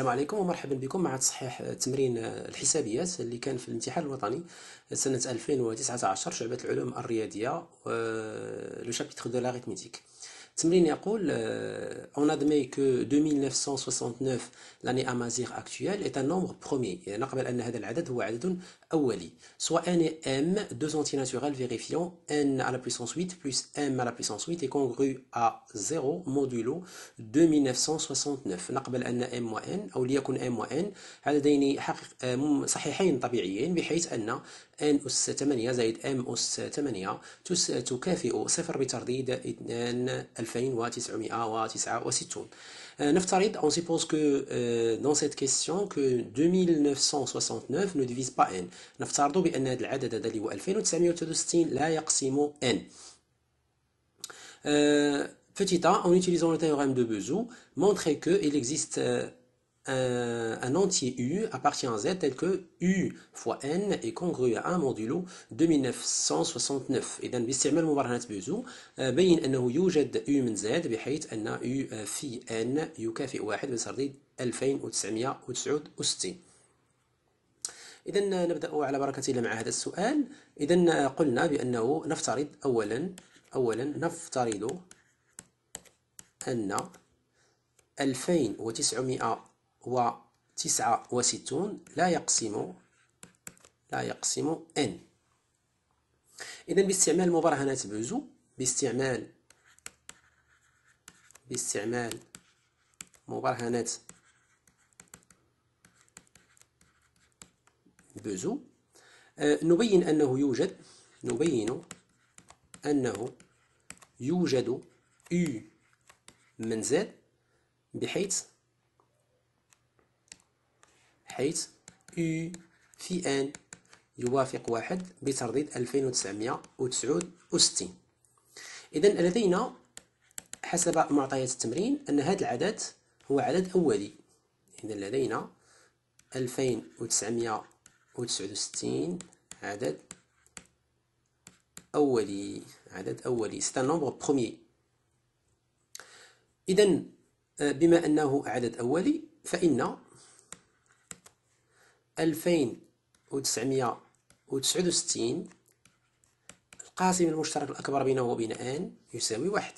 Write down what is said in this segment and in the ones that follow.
السلام عليكم ومرحبا بكم مع تصحيح تمرين الحسابيات اللي كان في الامتحان الوطني سنة 2019 شعبة العلوم الرياضية le chapitre de l'arithmétique. تمرين يقول on admet que 2969 l'année amazighe actuelle est un nombre premier نقبل ان هذا العدد هو عدد اولي soient n m deux entiers naturels vérifiant n à la puissance 8 plus m à la puissance 8 est congru à 0 modulo 2969 نقبل ان ام و ان أو ليكن ام و ان عددين حقيقيين صحيحين طبيعيين بحيث ان n أس 8 زائد m أس 8 تكافئ صفر بترديد 2 2969 نفترض on suppose que euh, dans cette question que 2969 ne divise pas n نفترض بأن هذا العدد هذا اللي هو 2969 لا يقسم n euh, Petit a, en utilisant le théorème de Bezout, montrer qu'il existe euh, un, un, entier U appartient à Z tel que U fois N est congru à 1 modulo 2969 إذا باستعمال مبرهنات بيزو بين أنه يوجد U من Z بحيث أن U في N يكافئ واحد بترديد 2969 إذا نبدأ على بركة الله مع هذا السؤال إذا قلنا بأنه نفترض أولا أولا نفترض أن 2900 وتسعة وستون لا يقسم لا يقسم n. إذا باستعمال مبرهنات بوزو باستعمال باستعمال مبرهنات بوزو نبين أنه يوجد نبين أنه يوجد U من Z بحيث حيث U في N يوافق واحد بترديد 2969 إذا لدينا حسب معطيات التمرين أن هذا العدد هو عدد أولي. إذا لدينا 2969 عدد أولي. عدد أولي. C'est un nombre premier. إذا بما أنه عدد أولي فإن ألفين وتسعمية وتسعود وستين. القاسم المشترك الأكبر بينه وبين آن يساوي واحد.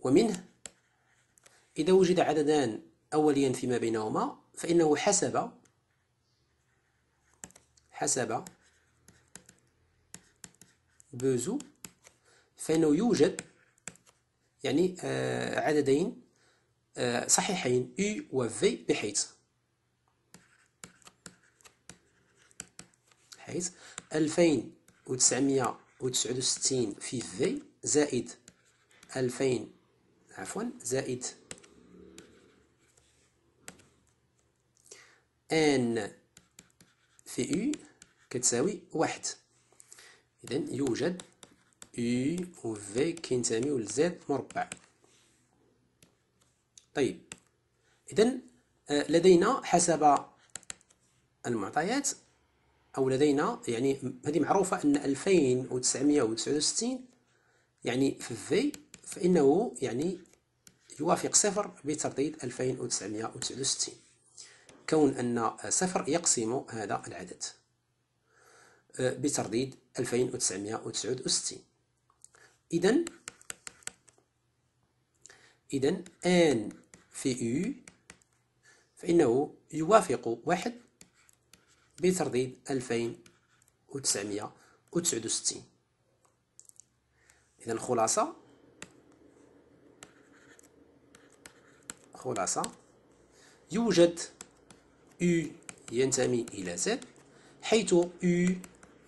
ومنه إذا وجد عددان أوليا فيما بينهما فإنه حسب حسب بوزو فإنه يوجد يعني آه عددين آه صحيحين U و V بحيث. حيث ألفين وتسعمية وتسعود وستين في في زائد ألفين عفوا زائد ان في يو كتساوي واحد. إذا يوجد يو و في كينتميو لزد مربع. طيب إذا لدينا حسب المعطيات أو لدينا يعني هذه معروفة أن 2969 يعني في في فإنه يعني يوافق صفر بترديد 2969 كون أن صفر يقسم هذا العدد بترديد 2969 إذا إذا ان في يو فإنه يوافق واحد بترديد ألفين وتسعمية وتسعود وستين. إذا الخلاصة خلاصة. يوجد U ينتمي إلى Z حيث U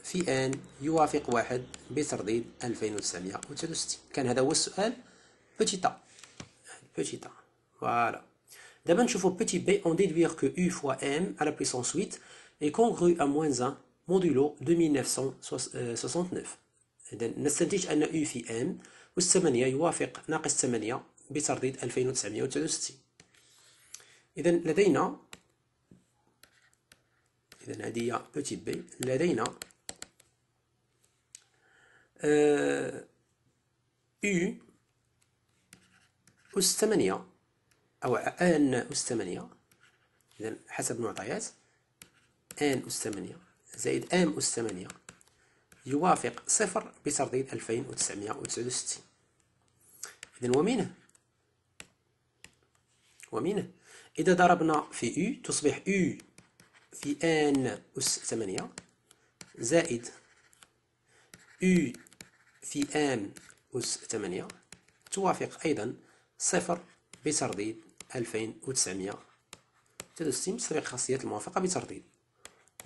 في N يوافق واحد بترديد 2969 كان هذا هو السؤال. petit a petit a voilà دابا نشوفو petit b on déduire que U fois M la puissance 8 est congru à moins 1 modulo 2969 إذا نستنتج أن U في M أس 8 يوافق ناقص 8 بترديد 2969 إذا لدينا إذا هذه هي petit b لدينا U أس 8 أو أن أس ثمانية إذا حسب المعطيات. أن أس ثمانية زائد أم أس ثمانية يوافق صفر بترديد ألفين وتسعمائة وتسعود وستين. إذا ومنه؟ ومنه. إذا ضربنا في U تصبح U في أن أس ثمانية زائد U في أم أس ثمانية توافق أيضا صفر بترديد ألفين وتسعمائة وستين بتطبيق خاصية الموافقة بترديد.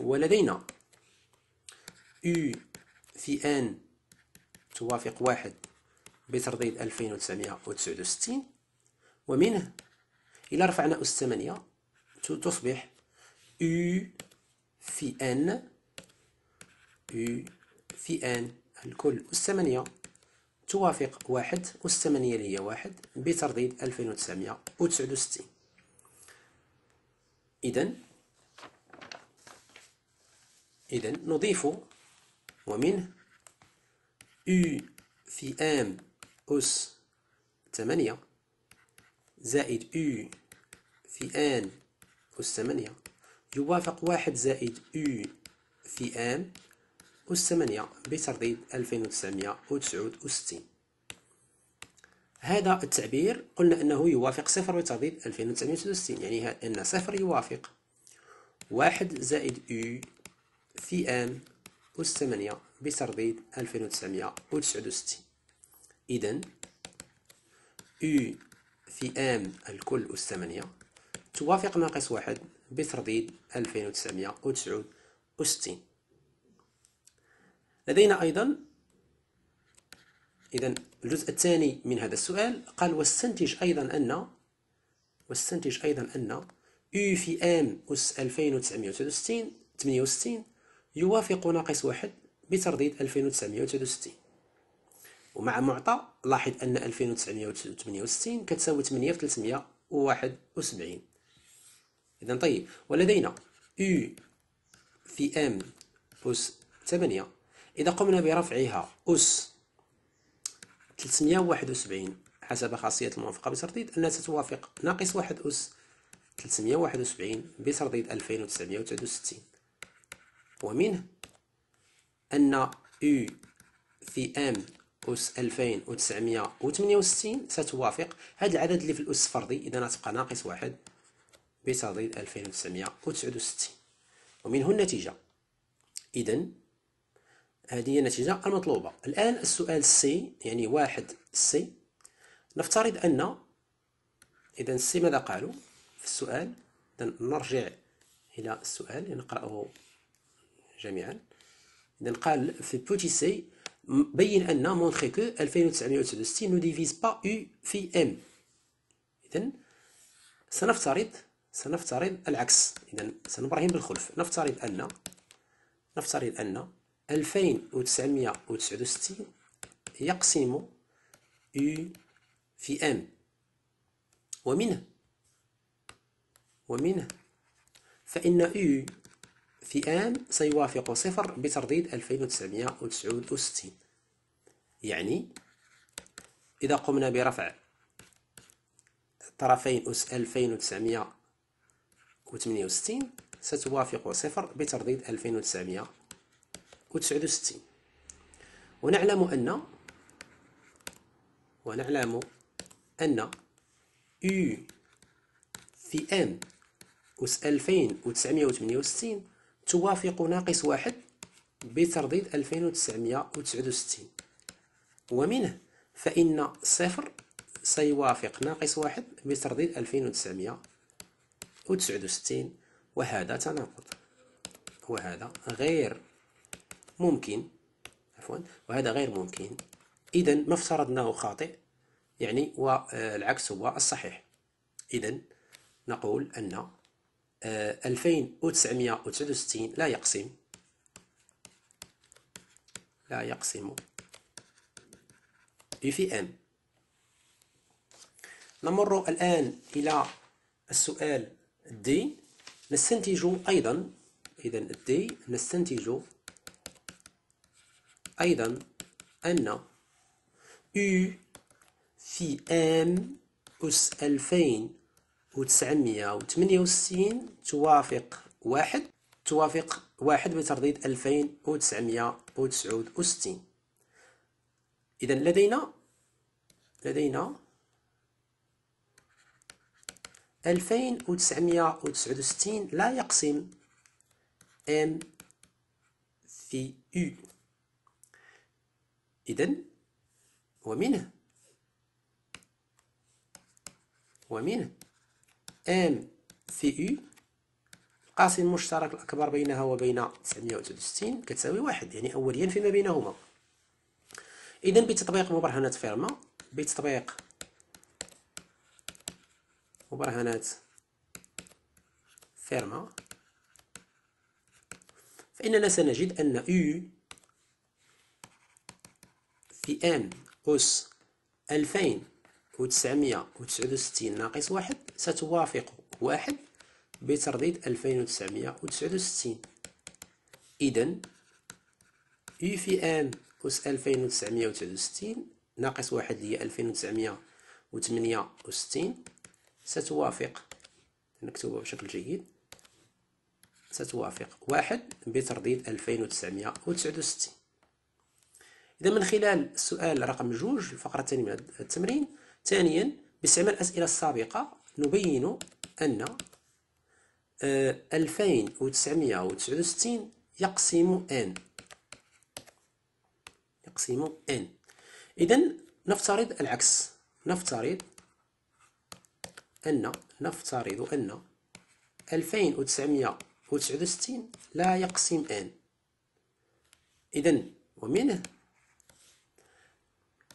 ولدينا. U في ان توافق واحد وتسعود وستين ومنه إلى رفعنا أس ثمانية تصبح U في ان U في ان الكل أس ثمانية توافق واحد أس ثمانية اللي هي واحد وتسعود وستين. إذن إذن نضيف ومنه U في ام أس ثمانية زائد U في ان أس ثمانية يوافق واحد زائد U في ام أس ثمانية بترديد ألفين وتسعمائة وتسعود وستين. هذا التعبير قلنا أنه يوافق صفر بترديد ألفين وتسعمائة وتسعود وستين يعني أن صفر يوافق واحد زائد U في آن أس 8 بتربيط 1969 إذا U في آم الكل أس 8 توافق ناقص واحد بترديد 1969 لدينا أيضا إذا الجزء الثاني من هذا السؤال قال واستنتج أيضا أن واستنتج أيضا أن U في ام عام 1968 يوافق ناقص واحد بترديد 2969 ومع معطى لاحظ أن 2968 كتساوي 8 في 371 إذا طيب ولدينا U في M أس 8 إذا قمنا برفعها أس 371 حسب خاصية الموافقة بترديد أنها ستوافق ناقص واحد أس 371 بترديد 2969 ومنه أن U في M أس 2968 ستوافق هذا العدد اللي في الأس الفردي إذا تبقى ناقص واحد بتضيد 2969 ومنه النتيجة. إذا هذه هي النتيجة المطلوبة. الآن السؤال سي يعني واحد سي نفترض أن إذا سي ماذا قالوا في السؤال؟ إذا نرجع إلى السؤال نقرأه جميعا. إذا قال في petit c بين أن montrer que 2969 ne divise pas U في M إذا سنفترض سنفترض العكس. إذا سنبرهن بالخلف. نفترض أن نفترض أن 2969 يقسم U في M ومنه ومنه فإن U N سيوافق صفر بترديد 2969 يعني إذا قمنا برفع طرفين أس 2968 ستوافق صفر بترديد 2969 ونعلم أن ونعلم أن U في M أس 2968 توافق ناقص واحد بترديد 2969 ومنه فإن صفر سيوافق ناقص واحد بترديد 2969 وهذا تناقض. وهذا غير ممكن. عفوا. وهذا غير ممكن. إذا ما افترضناه خاطئ يعني والعكس هو الصحيح. إذا نقول أن 2969 لا يقسم. لا يقسم. في إم. نمر الآن إلى السؤال دي نستنتج أيضا. إذا دي نستنتج أيضا أن U في M أس 2000 وتسعمية وستين توافق واحد توافق واحد بترديد ألفين وتسعمية وتسعود وستين. إذا لدينا لدينا ألفين وتسعمية وتسعود وستين لا يقسم M في U. إذا ومنه ومنه. M في U القاسم المشترك الأكبر بينها وبين 969 كتساوي واحد يعني أوليا فيما بينهما. إذا بتطبيق مبرهنات فيرما بتطبيق مبرهنات فيرما فإننا سنجد أن U في M أس 2969 ناقص واحد ستوافق واحد بترديد 2969 إذا U في M أس 2969 ناقص واحد هي 2968 ستوافق نكتبها بشكل جيد. ستوافق واحد بترديد 2969 إذا من خلال السؤال رقم جوج الفقرة الثانية من التمرين ثانيا باستعمال الأسئلة السابقة نبين أن 2969 آه، يقسم n. يقسم n. إذا نفترض العكس. نفترض أن نفترض أن 2969 لا يقسم n. إذا ومنه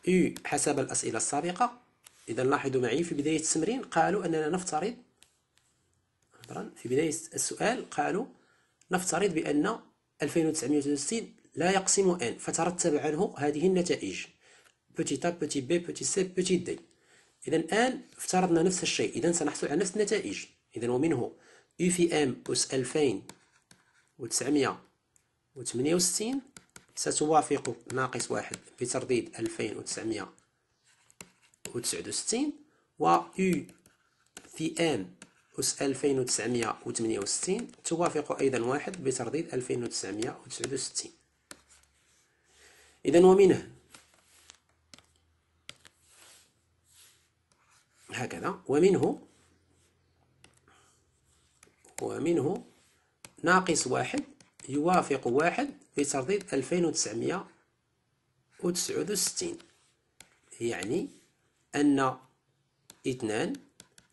U حسب الأسئلة السابقة إذا لاحظوا معي في بداية التمرين قالوا أننا نفترض عذرا في بداية السؤال قالوا نفترض بأن 2963 لا يقسم n فترتب عنه هذه النتائج. Petit a petit b petit c petit إذا الآن افترضنا نفس الشيء إذا سنحصل على نفس النتائج. إذا ومنه u في m أس 2968 ستوافق ناقص واحد بترديد 2900 وتسعود وستين و يو في ام أس 2968 توافق أيضا واحد بترديد 2969 إذا ومنه. هكذا. ومنه ومنه ناقص واحد يوافق واحد بترديد 2969 يعني أن اثنان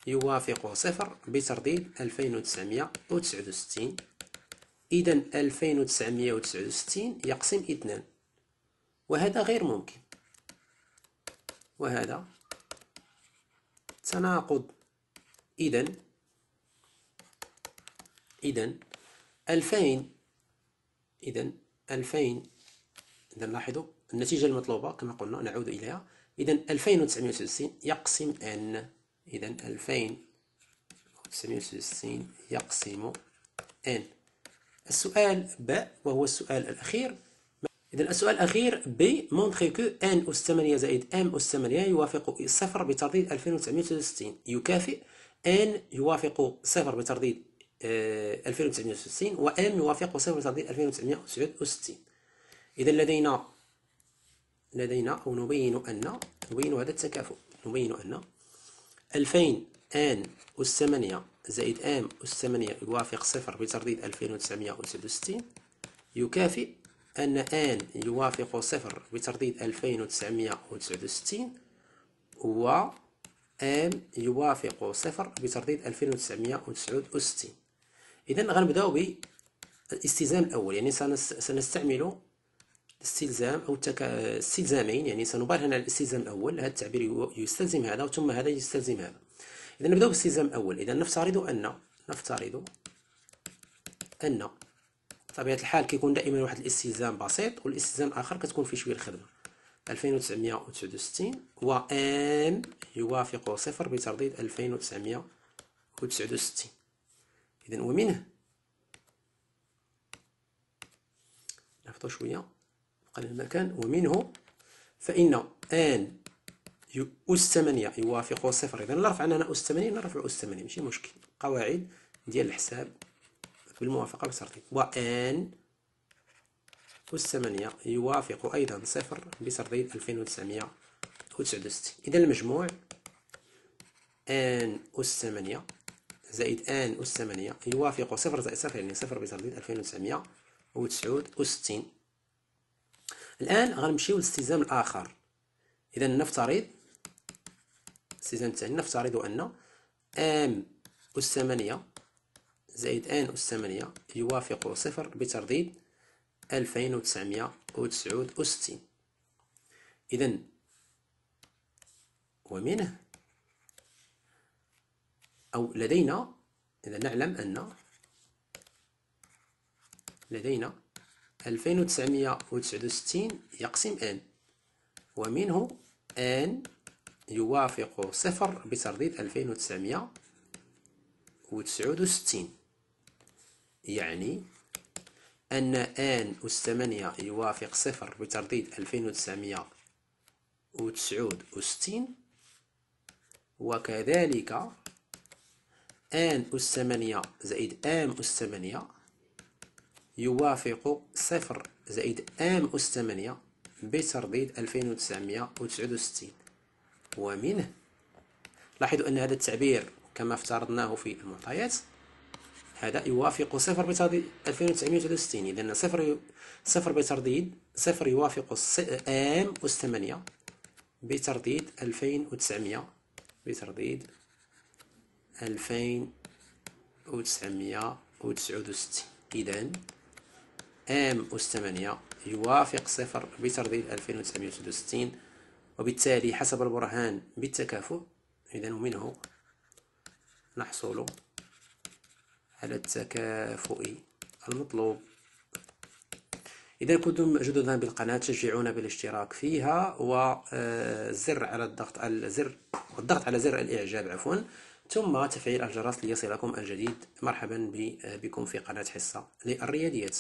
يوافق صفر بترديد ألفين وتسعمية وتسعود وستين. إذا ألفين وتسعمية وتسعود وستين يقسم اثنان وهذا غير ممكن. وهذا تناقض. إذا إذا ألفين إذا ألفين إذا لاحظوا النتيجة المطلوبة كما قلنا نعود إليها. إذا ألفين وتسعمائة وستين يقسم أن إذا ألفين وتسعمائة وستين يقسم أن. السؤال ب وهو السؤال الأخير. إذا السؤال الأخير ب مونتخي كو أن أس 8 زائد أم أس 8 يوافق صفر بترديد 2960 يكافئ أن يوافق صفر بترديد 2960 و M يوافق صفر بترديد 2969 إذا لدينا لدينا أو نبين أن نبين هذا التكافؤ. نبين أن 2000 آن أس 8 زائد آم أس 8 يوافق صفر بترديد 2969 يكافئ أن آن يوافق صفر بترديد 2969 و آم يوافق صفر بترديد 2969 إذا غنبداو بالاستلزام الأول يعني سنستعمل استلزام أو تك... استلزامين يعني سنبرهن على الاستلزام الأول هذا التعبير يستلزم هذا ثم هذا يستلزم هذا. إذا نبداو بالاستلزام الأول. إذا نفترض أن نفترض أن بطبيعة الحال كيكون دائما واحد الاستلزام بسيط والاستلزام الآخر كتكون فيه شوية الخدمة. 2969 و ان يوافق صفر بترديد 2969 إذا ومنه نهبطوا شوية. نقلل المكان ومنه فإن آن أس 8 يوافق صفر إذا نرفع أنا أس 8 نرفع أس 8 ماشي؟ مشكل. قواعد ديال الحساب بالموافقة بترتيب وأن أس 8 يوافق أيضا صفر بترديد 2969 إذا المجموع آن أس 8 زائد آن أس 8 يوافق صفر زائد صفر يعني صفر بترديد 2969 الآن غنمشيو للاستلزام الآخر. إذا نفترض الاستلزام الثاني نفترض أن آم أس 8 زائد آن أس 8 يوافق صفر بترديد 2969 إذا ومنه أو لدينا إذا نعلم أن لدينا 2969 يقسم n. ومنه n يوافق صفر بترديد 2969 يعني أن n أس 8 يوافق صفر بترديد 2969 وكذلك ان أس ثمانية زائد ام أس ثمانية يوافق صفر زائد ام أس ثمانية بترديد ألفين وتسعمية وتسعود وستين. ومنه لاحظوا أن هذا التعبير كما افترضناه في المعطيات هذا يوافق صفر بترديد 2969 إذا صفر صفر بترديد صفر يوافق ام أس ثمانية بترديد 2900 بترديد ألفين وتسعمية آم أس ثمانية يوافق صفر بترديد ألفين وتسعمية وتسعود وستين وبالتالي حسب البرهان بالتكافؤ إذن ومنه نحصل على التكافؤ المطلوب. إذا كنتم جددا بالقناة تشجعونا بالاشتراك فيها والزر على الضغط على الزر والضغط على زر الإعجاب عفوا. ثم تفعيل الجرس ليصلكم الجديد. مرحبا بكم في قناة حصة للرياضيات